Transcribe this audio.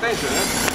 带水。